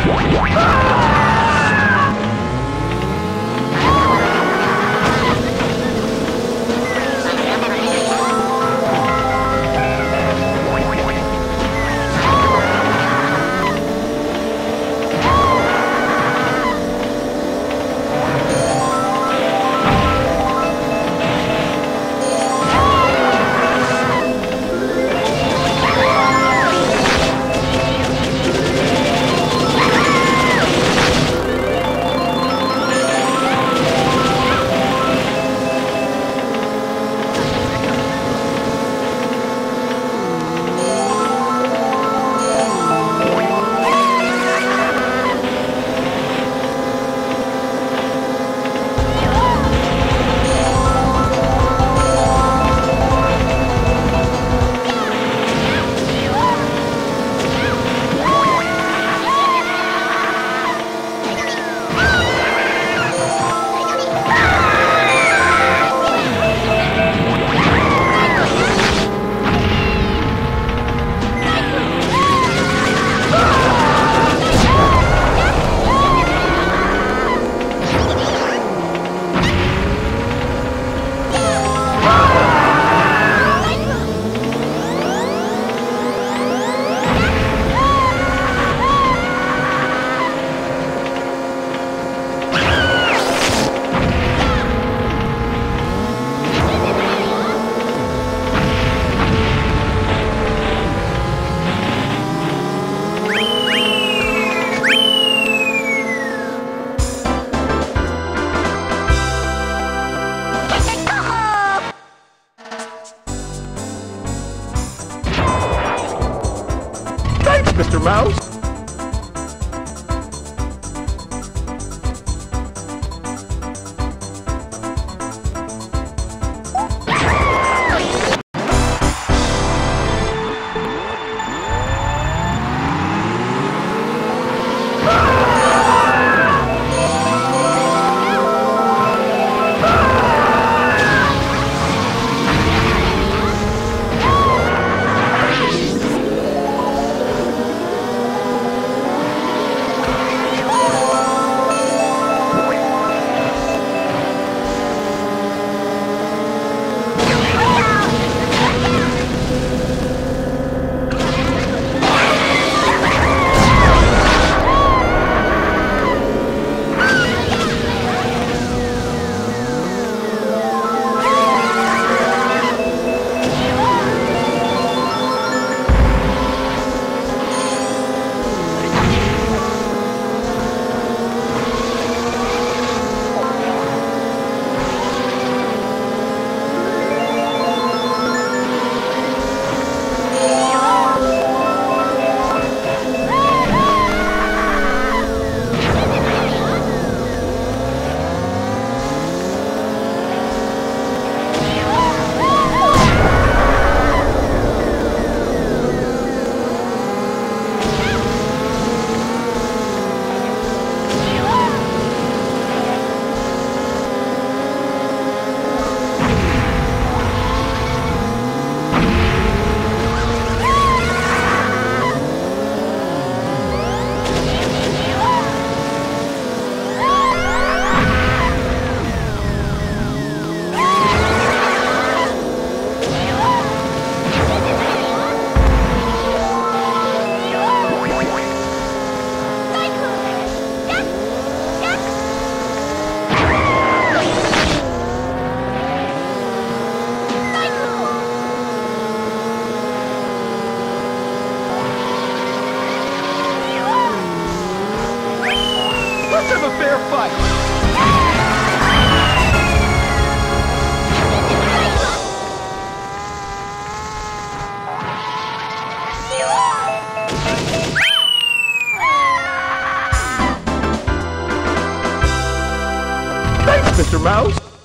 啊！mouse? Have a fair fight. Mr. Mouse.